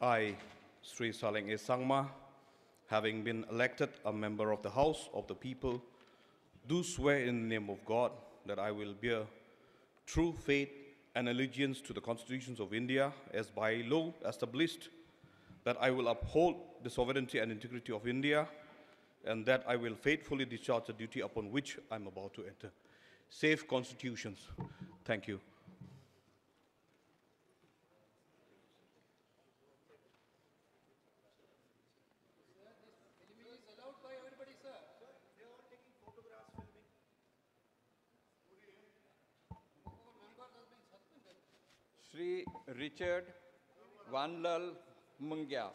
I, Sri Saleng A. Sangma, having been elected a member of the House of the People, do swear in the name of God that I will bear true faith and allegiance to the constitutions of India as by law established, that I will uphold the sovereignty and integrity of India, and that I will faithfully discharge the duty upon which I'm about to enter. Safe constitutions. Thank you. Shri Richard Vanlal Muangya.